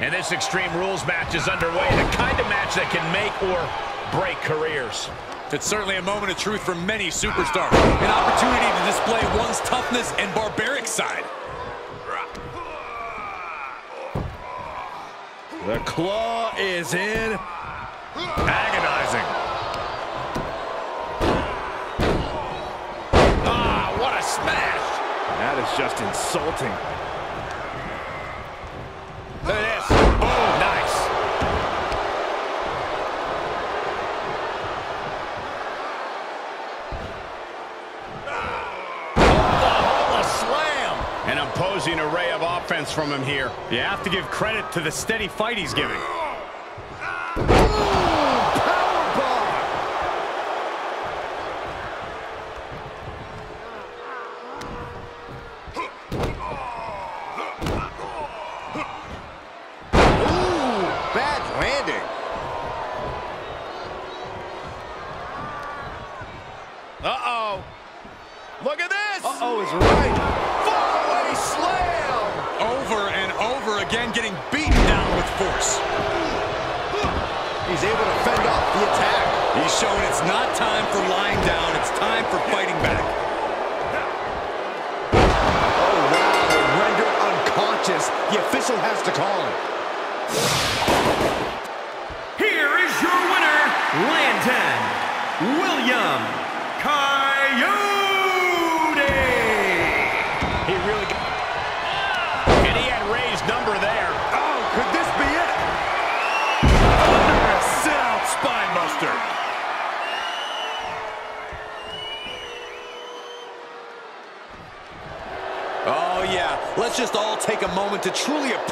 And this Extreme Rules match is underway, the kind of match that can make or break careers. It's certainly a moment of truth for many superstars. An opportunity to display one's toughness and barbaric side. The claw is in. Agonizing. Ah, what a smash! That is just insulting. Look at this. Boom, nice. Oklahoma slam. An imposing array of offense from him here. You have to give credit to the steady fight he's giving. Bad landing. Uh-oh. Look at this. Uh-oh is right. Again, getting beaten down with force. He's able to fend off the attack. He's showing it's not time for lying down. It's time for fighting back. Oh, wow. Rendered unconscious. The official has to call him. Here is your winner, Lanton William Coyote. He really got... number there. Oh, could this be it? Another sit-out spine buster. Oh, yeah. Let's just all take a moment to truly appreciate